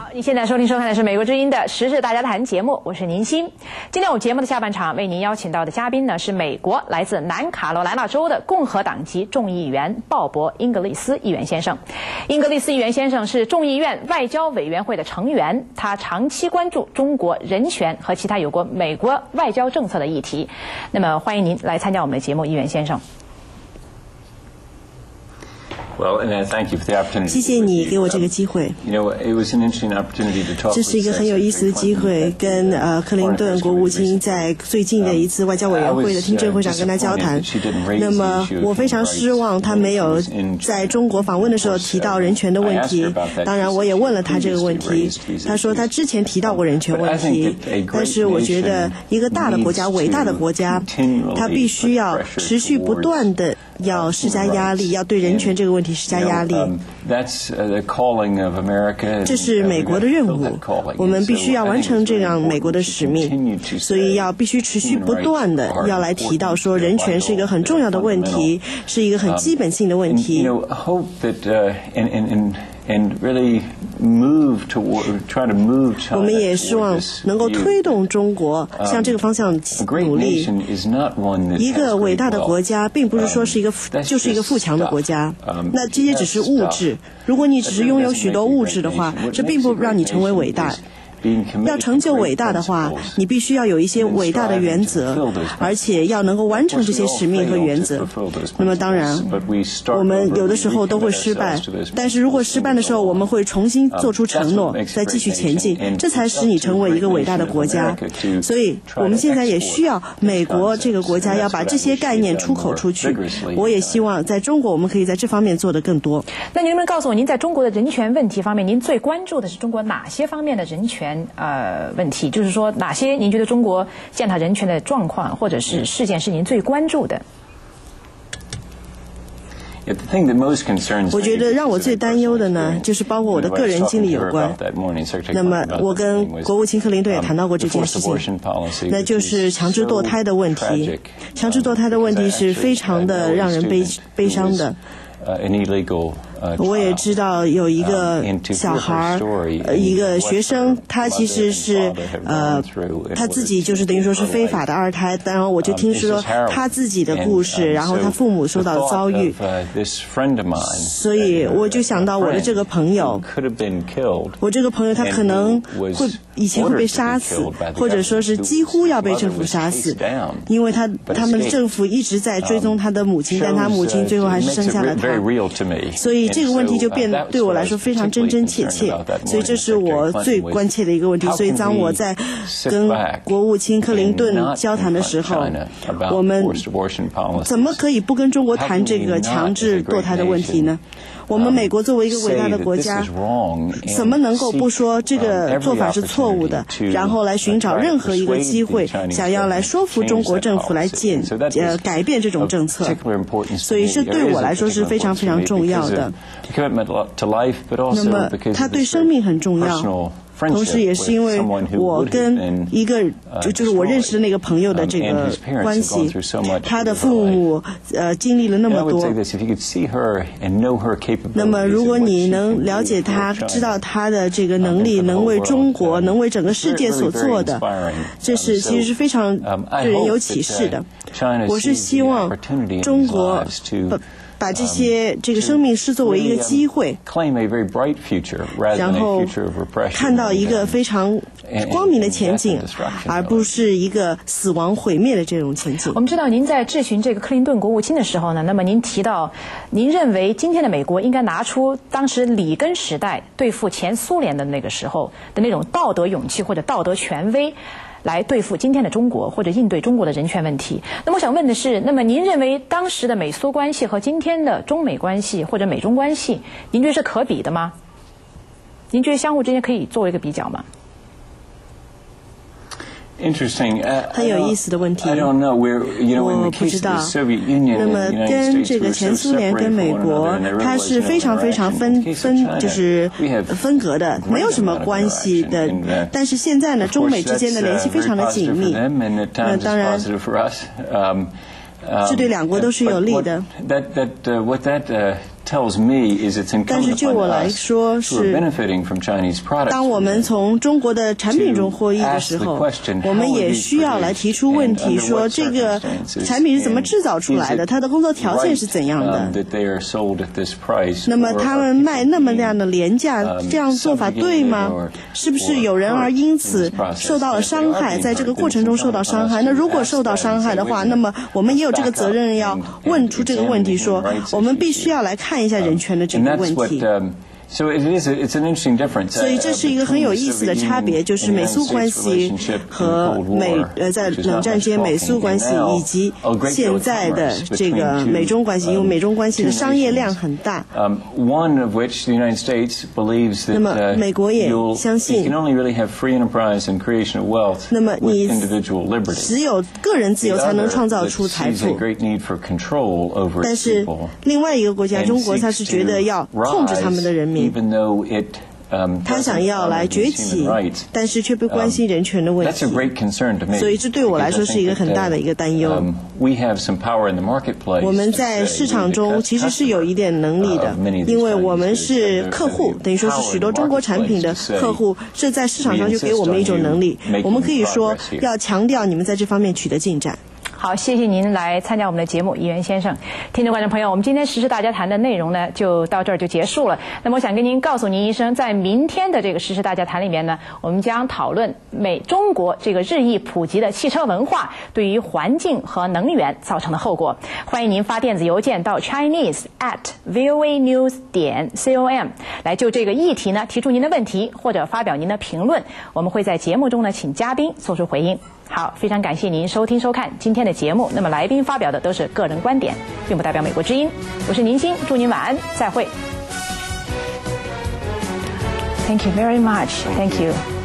好，你现在收听收看的是《美国之音》的时事大家谈节目，我是宁鑫。今天我节目的下半场为您邀请到的嘉宾呢是美国来自南卡罗来纳州的共和党籍众议员鲍勃·英格利斯议员先生。英格利斯议员先生是众议院外交委员会的成员，他长期关注中国人权和其他有关美国外交政策的议题。那么，欢迎您来参加我们的节目，议员先生。谢谢你给我这个机会。这是一个很有意思的机会，跟呃克林顿国务卿在最近的一次外交委员会的听证会上跟他交谈。那么我非常失望，他没有在中国访问的时候提到人权的问题。当然，我也问了他这个问题，他说他之前提到过人权问题。但是我觉得一个大的国家、伟大的国家，他必须要持续不断的。要施加压力，要对人权这个问题施加压力。这是美国的任务，我们必须要完成这样美国的使命。所以要必须持续不断的要来提到说，人权是一个很重要的问题，是一个很基本性的问题。我们也希望能够推动中国向这个方向努力。一个伟大的国家，并不是说是一个就是一个富强的国家。那这些只是物质。如果你只是拥有许多物质的话，这并不让你成为伟大。要成就伟大的话，你必须要有一些伟大的原则，而且要能够完成这些使命和原则。那么当然，我们有的时候都会失败，但是如果失败的时候，我们会重新做出承诺，再继续前进，这才使你成为一个伟大的国家。所以，我们现在也需要美国这个国家要把这些概念出口出去。我也希望在中国，我们可以在这方面做得更多。那您能告诉我，您在中国的人权问题方面，您最关注的是中国哪些方面的人权？呃，问题就是说，哪些您觉得中国践踏人权的状况或者是事件是您最关注的？我觉得让我最担忧的呢，就是包括我的个人经历有关。那么，我跟国务卿克林顿也谈到过这件事情，那就是强制堕胎的问题。强制堕胎的问题是非常的让人悲悲伤的。我也知道有一个小孩儿，一个学生，他其实是呃，他自己就是等于说是非法的二胎，然后我就听说他自己的故事，然后他父母受到的遭遇，所以我就想到我的这个朋友，我这个朋友他可能会以前会被杀死，或者说是几乎要被政府杀死，因为他他们政府一直在追踪他的母亲，但他母亲最后还是生下了他，所以。这个问题就变得对我来说非常真真切切，所以这是我最关切的一个问题。所以当我在跟国务卿克林顿交谈的时候，我们怎么可以不跟中国谈这个强制堕胎的问题呢？我们美国作为一个伟大的国家，怎么能够不说这个做法是错误的？然后来寻找任何一个机会，想要来说服中国政府来减呃改变这种政策。所以这对我来说是非常非常重要的。那么，它对生命很重要。同时，也是因为我跟一个就就是我认识的那个朋友的这个关系，他的父母呃经历了那么多。那么，如果你能了解他，知道他的这个能力，能为中国，能为整个世界所做的，这是其实是非常对人有启示的。我是希望中国。把这些这个生命视作为一个机会，然后看到一个非常光明的前景，而不是一个死亡毁灭的这种前景。我们知道，您在质询这个克林顿国务卿的时候呢，那么您提到，您认为今天的美国应该拿出当时里根时代对付前苏联的那个时候的那种道德勇气或者道德权威。来对付今天的中国，或者应对中国的人权问题。那么我想问的是，那么您认为当时的美苏关系和今天的中美关系或者美中关系，您觉得是可比的吗？您觉得相互之间可以作为一个比较吗？很有意思的问题，我不知道。那么跟这个前苏联跟美国，它是非常非常分分就是分隔的，没有什么关系的。但是现在呢，中美之间的联系非常的紧密。那当然，这对两国都是有利的。但是就我来说是，当我们从中国的产品中获益的时候，我们也需要来提出问题，说这个产品是怎么制造出来的，它的工作条件是怎样的？那么他们卖那么那样的廉价，这样做法对吗？是不是有人而因此受到了伤害，在这个过程中受到伤害？那如果受到伤害的话，那么我们也有这个责任要问出这个问题，说我们必须要来看一下人权的这个问题。所以这是一个很有意思的差别，就是美苏关系和美呃在冷战间美苏关系以及现在的这个美中关系，因为美中关系的商业量很大。One of which the United States believes that 那么美国也相信，can only really have free enterprise and creation of wealth 那么你只有个人自由才能创造出财富。但是另外一个国家中国，他是觉得要控制他们的人民。他想要来崛起，但是却不关心人权的问题，所以这对我来说是一个很大的一个担忧。我们在市场中其实是有一点能力的，因为我们是客户，等于说是许多中国产品的客户，这在市场上就给我们一种能力。我们可以说要强调你们在这方面取得进展。好，谢谢您来参加我们的节目，议员先生。听众观众朋友，我们今天实时大家谈的内容呢，就到这儿就结束了。那么，我想跟您告诉您一声，在明天的这个实时大家谈里面呢，我们将讨论美中国这个日益普及的汽车文化对于环境和能源造成的后果。欢迎您发电子邮件到 Chinese at voa news 点 com 来就这个议题呢提出您的问题或者发表您的评论，我们会在节目中呢请嘉宾做出回应。好，非常感谢您收听收看今天的节目。那么来宾发表的都是个人观点，并不代表美国之音。我是宁鑫，祝您晚安，再会。Thank you very much. Thank you.